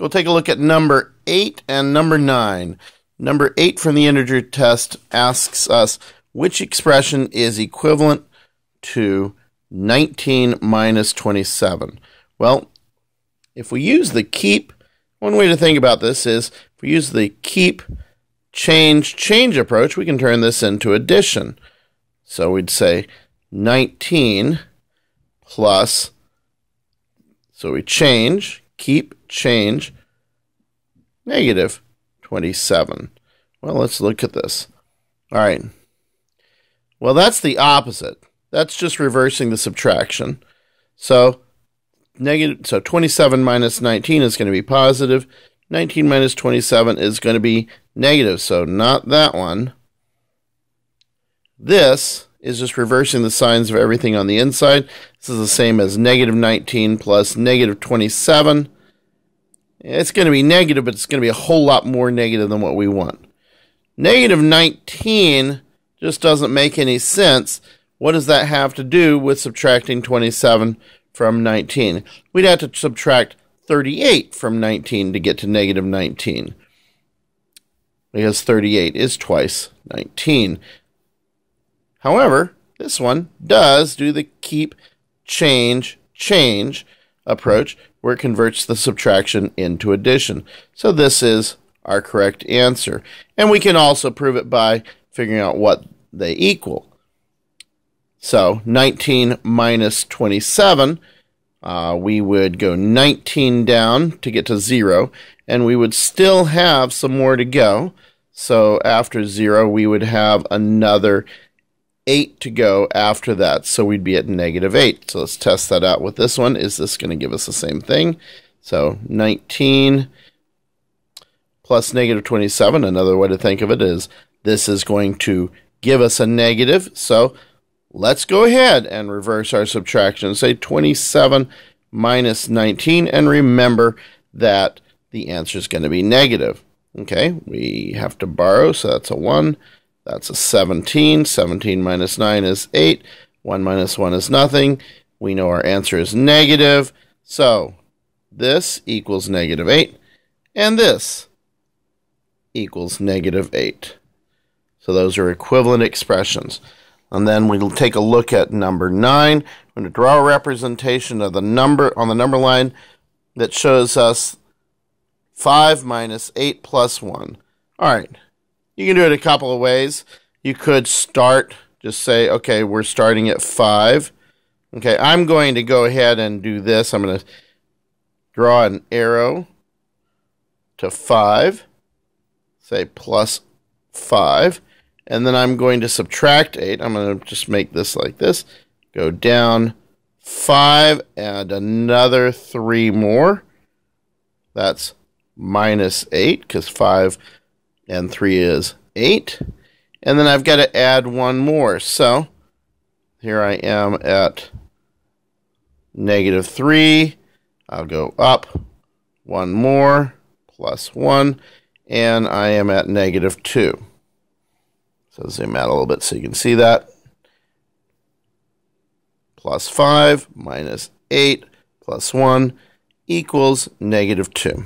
Go take a look at number 8 and number 9. Number 8 from the integer test asks us which expression is equivalent to 19 minus 27. Well, if we use the keep, one way to think about this is if we use the keep, change, change approach, we can turn this into addition. So we'd say 19 plus, so we change, keep, change, negative 27. Well, let's look at this. All right. Well, that's the opposite. That's just reversing the subtraction. So negative so 27 minus 19 is going to be positive. 19 minus 27 is going to be negative. So not that one. This is just reversing the signs of everything on the inside. This is the same as negative 19 plus negative 27. It's going to be negative, but it's going to be a whole lot more negative than what we want. Negative 19 just doesn't make any sense. What does that have to do with subtracting 27 from 19? We'd have to subtract 38 from 19 to get to negative 19. Because 38 is twice 19. However, this one does do the keep, change, change approach where it converts the subtraction into addition. So this is our correct answer. And we can also prove it by figuring out what they equal. So 19 minus 27, uh, we would go 19 down to get to 0, and we would still have some more to go. So after 0, we would have another 8 to go after that. So we'd be at negative 8. So let's test that out with this one. Is this going to give us the same thing? So 19 plus negative 27. Another way to think of it is this is going to give us a negative. So let's go ahead and reverse our subtraction. Say 27 minus 19. And remember that the answer is going to be negative. Okay, we have to borrow, so that's a 1. That's a 17. 17 minus 9 is 8. 1 minus 1 is nothing. We know our answer is negative. So this equals negative 8. And this equals negative 8. So those are equivalent expressions. And then we'll take a look at number 9. I'm going to draw a representation of the number on the number line that shows us 5 minus 8 plus 1. All right. You can do it a couple of ways. You could start, just say, okay, we're starting at 5. Okay, I'm going to go ahead and do this. I'm going to draw an arrow to 5, say plus 5, and then I'm going to subtract 8. I'm going to just make this like this. Go down 5, and another 3 more. That's minus 8, because 5 and 3 is 8. And then I've got to add one more. So here I am at negative 3. I'll go up one more, plus 1, and I am at negative 2. So zoom out a little bit so you can see that. Plus 5 minus 8 plus 1 equals negative 2.